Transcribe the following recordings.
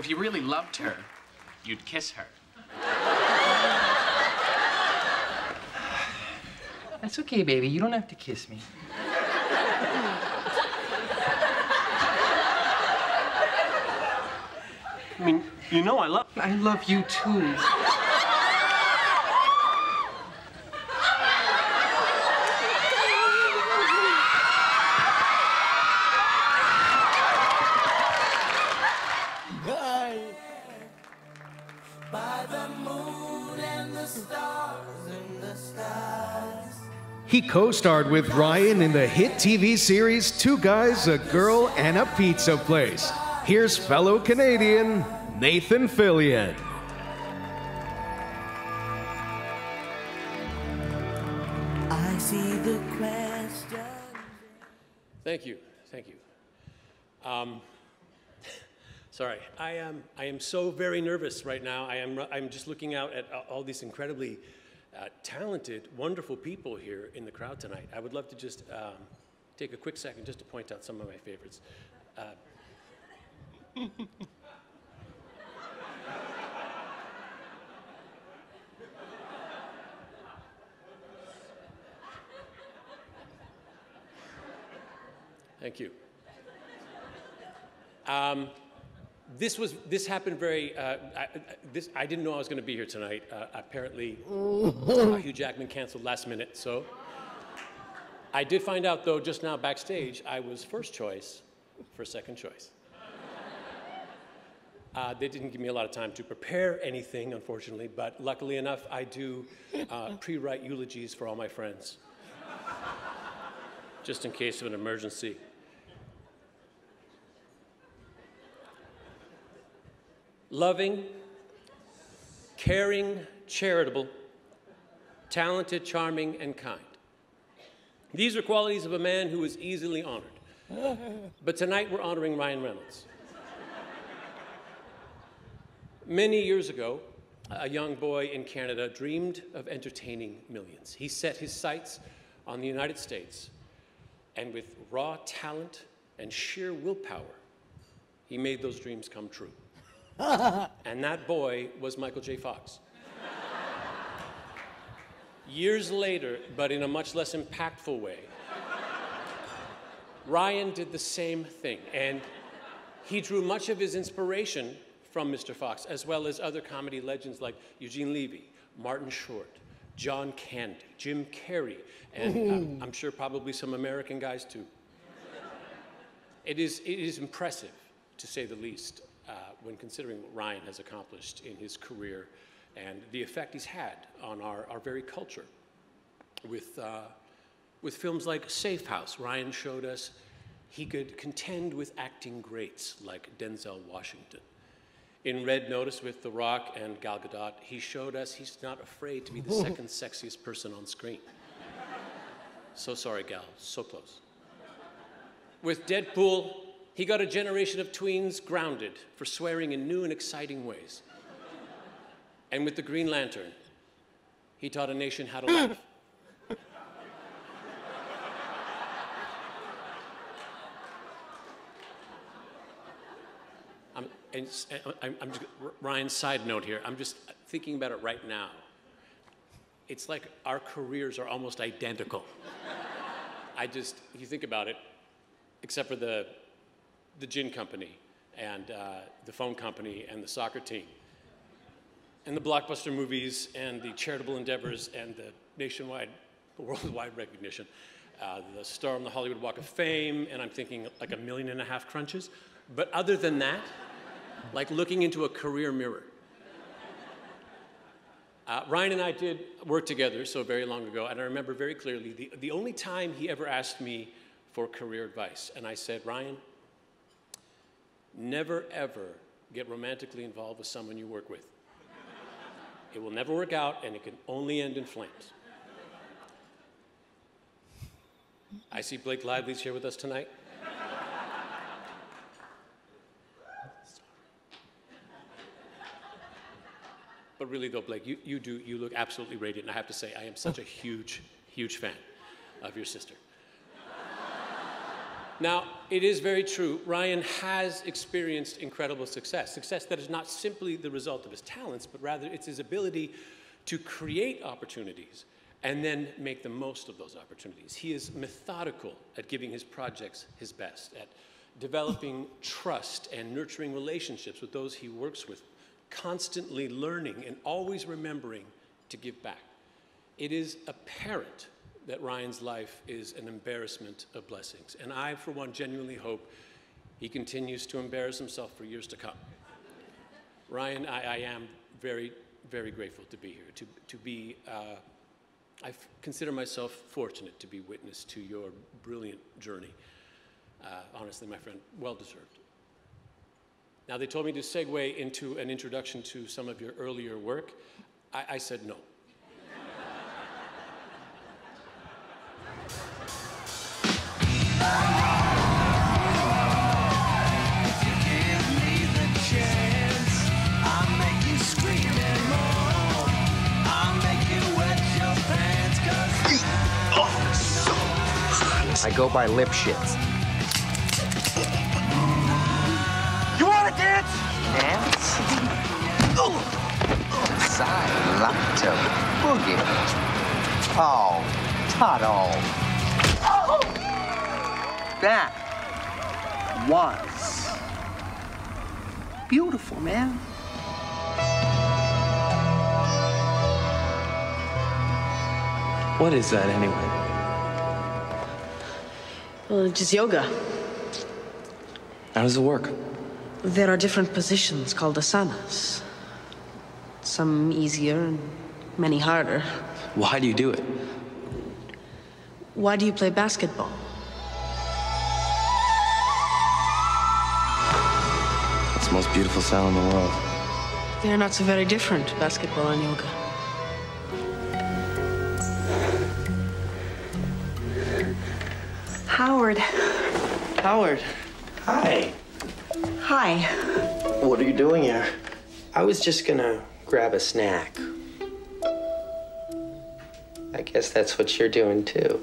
If you really loved her, you'd kiss her. That's okay, baby. You don't have to kiss me. I mean, you know I love. I love you too. He co starred with Ryan in the hit TV series Two Guys, a Girl, and a Pizza Place. Here's fellow Canadian Nathan Fillion. I see the question. Thank you, thank you. Um, sorry, I am. I am so very nervous right now. I am. I'm just looking out at all these incredibly uh, talented, wonderful people here in the crowd tonight. I would love to just um, take a quick second just to point out some of my favorites. Uh, Thank you. Um, this was this happened very. Uh, I, this I didn't know I was going to be here tonight. Uh, apparently, Hugh Jackman canceled last minute. So I did find out though just now backstage I was first choice for second choice. Uh, they didn't give me a lot of time to prepare anything, unfortunately, but luckily enough, I do uh, pre-write eulogies for all my friends, just in case of an emergency. Loving, caring, charitable, talented, charming, and kind. These are qualities of a man who is easily honored. But tonight we're honoring Ryan Reynolds. Many years ago, a young boy in Canada dreamed of entertaining millions. He set his sights on the United States, and with raw talent and sheer willpower, he made those dreams come true and that boy was Michael J. Fox. Years later, but in a much less impactful way, Ryan did the same thing. And he drew much of his inspiration from Mr. Fox, as well as other comedy legends like Eugene Levy, Martin Short, John Candy, Jim Carrey, and uh, I'm sure probably some American guys too. It is, it is impressive, to say the least, when considering what Ryan has accomplished in his career and the effect he's had on our, our very culture. With, uh, with films like Safe House, Ryan showed us he could contend with acting greats like Denzel Washington. In Red Notice with The Rock and Gal Gadot, he showed us he's not afraid to be the second sexiest person on screen. So sorry, Gal, so close. With Deadpool, he got a generation of tweens grounded for swearing in new and exciting ways. And with the Green Lantern, he taught a nation how to laugh. I'm, and, uh, I'm, I'm just, Ryan's side note here, I'm just thinking about it right now. It's like our careers are almost identical. I just, if you think about it, except for the the gin company and uh, the phone company and the soccer team and the blockbuster movies and the charitable endeavors and the nationwide, worldwide recognition. Uh, the star on the Hollywood Walk of Fame, and I'm thinking like a million and a half crunches. But other than that, like looking into a career mirror. Uh, Ryan and I did work together so very long ago, and I remember very clearly the, the only time he ever asked me for career advice. And I said, Ryan, Never, ever get romantically involved with someone you work with. It will never work out, and it can only end in flames. I see Blake Lively's here with us tonight. But really, though, Blake, you, you do, you look absolutely radiant. And I have to say, I am such a huge, huge fan of your sister. Now, it is very true, Ryan has experienced incredible success. Success that is not simply the result of his talents, but rather it's his ability to create opportunities and then make the most of those opportunities. He is methodical at giving his projects his best, at developing trust and nurturing relationships with those he works with, constantly learning and always remembering to give back. It is apparent that Ryan's life is an embarrassment of blessings, and I, for one, genuinely hope he continues to embarrass himself for years to come. Ryan, I, I am very, very grateful to be here, to, to be, uh, I consider myself fortunate to be witness to your brilliant journey. Uh, honestly, my friend, well deserved. Now, they told me to segue into an introduction to some of your earlier work. I, I said no. I go by lip shits. You wanna dance? Dance? Side lacto boogie. Oh, Tuttle. That was beautiful, man. What is that anyway? Well, it is yoga. How does it work? There are different positions called asanas. Some easier and many harder. Why do you do it? Why do you play basketball? It's the most beautiful sound in the world. They are not so very different, basketball and yoga. Howard. Howard. Hi. Hi. What are you doing here? I was just gonna grab a snack. I guess that's what you're doing too.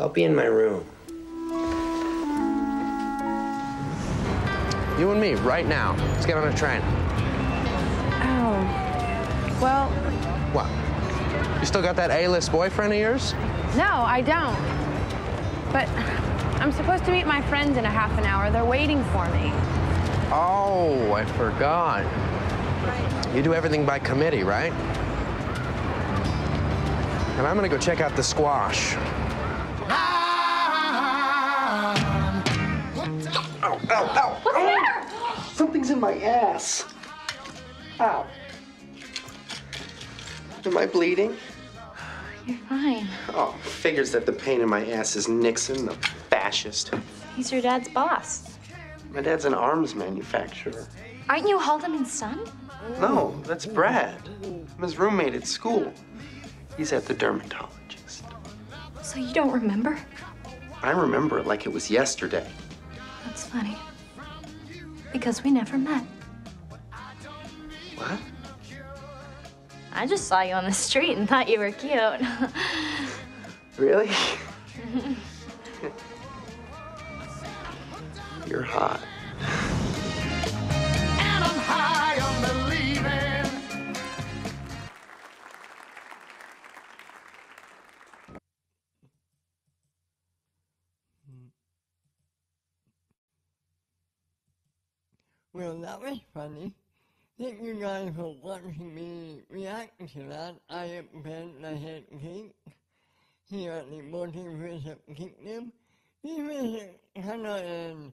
I'll be in my room. You and me, right now. Let's get on a train. Oh. Well, What? You still got that A-list boyfriend of yours? no, I don't. But I'm supposed to meet my friends in a half an hour. They're waiting for me. Oh, I forgot. You do everything by committee, right? And I'm gonna go check out the squash. Ow, ow, ow. What's the matter? Something's in my ass. Ow. Am I bleeding? You're fine. Oh, figures that the pain in my ass is Nixon, the fascist. He's your dad's boss. My dad's an arms manufacturer. Aren't you Haldeman's son? No, that's Brad. I'm his roommate at school. He's at the dermatologist. So you don't remember? I remember it like it was yesterday. That's funny. Because we never met. What? I just saw you on the street and thought you were cute. Really? You're hot. Thank you guys for watching me react to that. I am Ben the Head Geek here at the Multiverse Geekdom. This was kind of an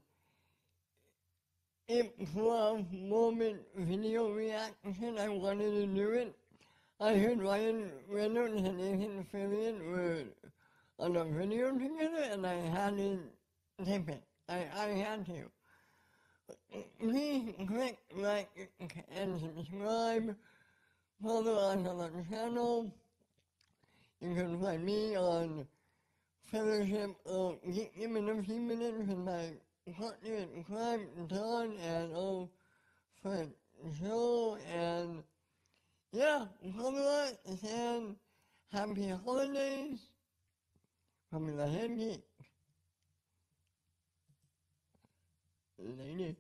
improv moment video reaction. I wanted to do it. I heard Ryan Reynolds and Nathan Fillion were on a video together and I had to tape it. I, I had to. Please click like and subscribe. Follow us on our channel. You can find me on Fellowship of in a few minutes with my partner in crime, Don, and old friend Joe. And yeah, follow us and happy holidays from the head geek. 雷尼